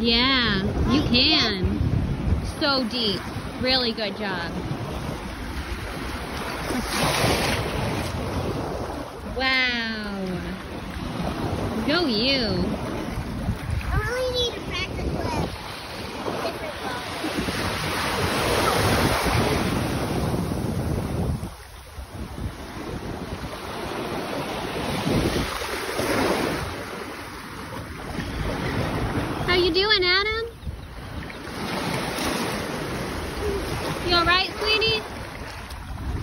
Yeah, you can. So deep. Really good job. Wow. Go you. I need to practice you doing, Adam? You all right, sweetie?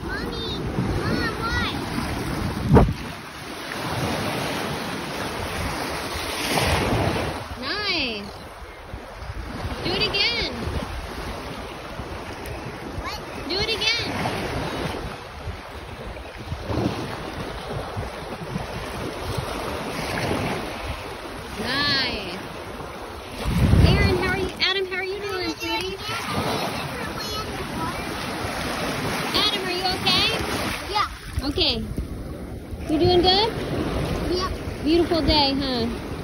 Mommy, Mom, what? Nice. Do it again. What? Do it again. Nice. Aaron, how are you? Adam, how are you doing, sweetie? Adam, are you okay? Okay. You doing good? Yeah. Beautiful day, huh?